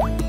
음.